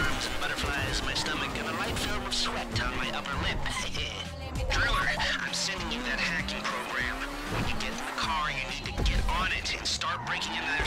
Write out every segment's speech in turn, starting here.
arms, butterflies, my stomach, and a light film of sweat on my upper lip. Driller, I'm sending you that hacking program. When you get in the car, you need to get on it and start breaking into their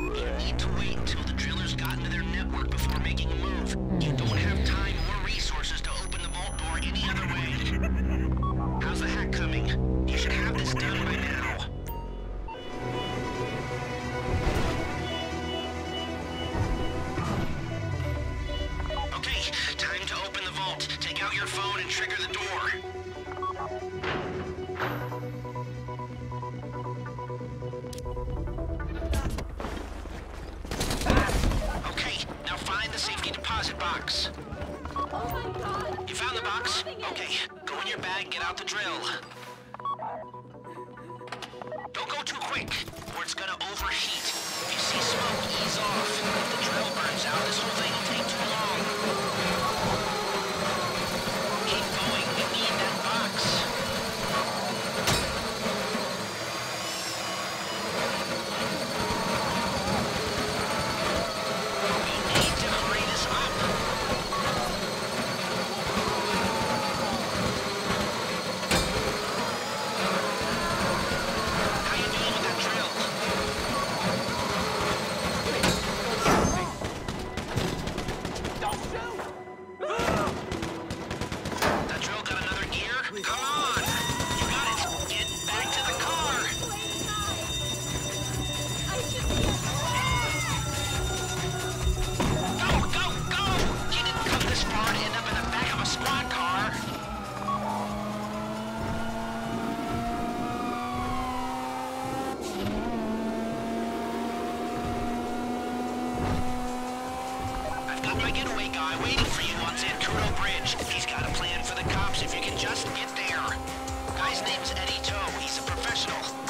You need to wait until the drillers got into their network before making a move. You don't have time box. Oh you found the box? Okay. Go in your bag, get out the drill. Don't go too quick, or it's gonna overheat. If you see smoke, ease off. got my getaway guy waiting for you on Zancudo Bridge. He's got a plan for the cops if you can just get there. Guy's name's Eddie Toh. He's a professional.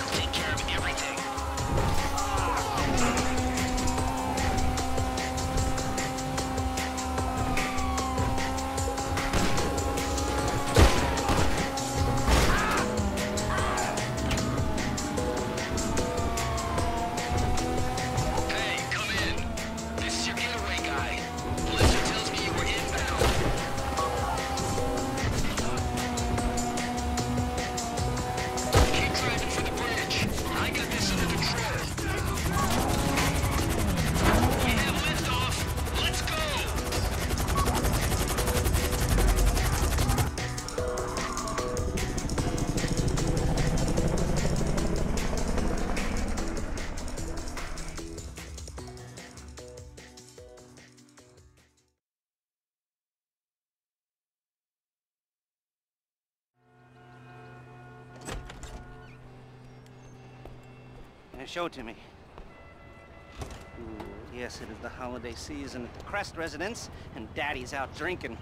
show to me. Ooh, yes, it is the holiday season at the Crest residence, and Daddy's out drinking.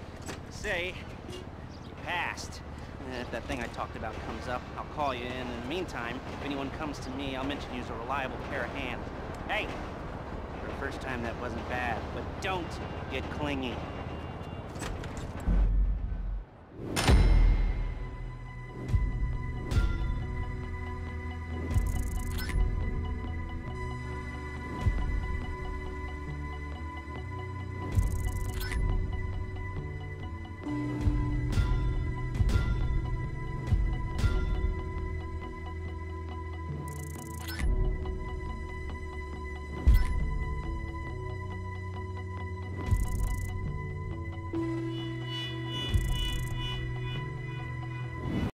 Say, past. And if that thing I talked about comes up, I'll call you, in. in the meantime, if anyone comes to me, I'll mention you as a reliable pair of hands. Hey! For the first time, that wasn't bad, but don't get clingy.